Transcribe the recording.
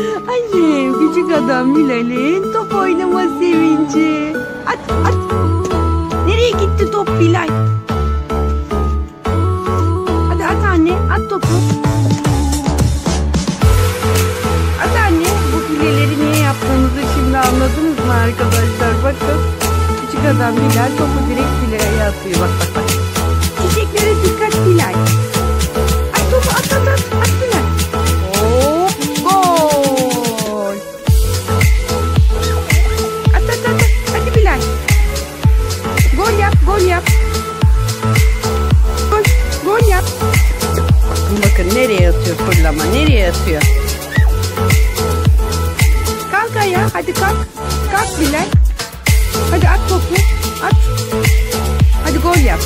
Annem küçük adam Bilal'in top oynama sevinci. At at. Nereye gitti top Bilal? Hadi at anne at topu. At anne bu fileleri niye yaptığınızı şimdi anladınız mı arkadaşlar? Bakın küçük adam Bilal topu direkt fileye atıyor. Bak bak bak. yapıyor fırlama? Nereye atıyor? Kalk ayağa hadi kalk. Kalk Bilal. Hadi at topu. At. Hadi gol yap.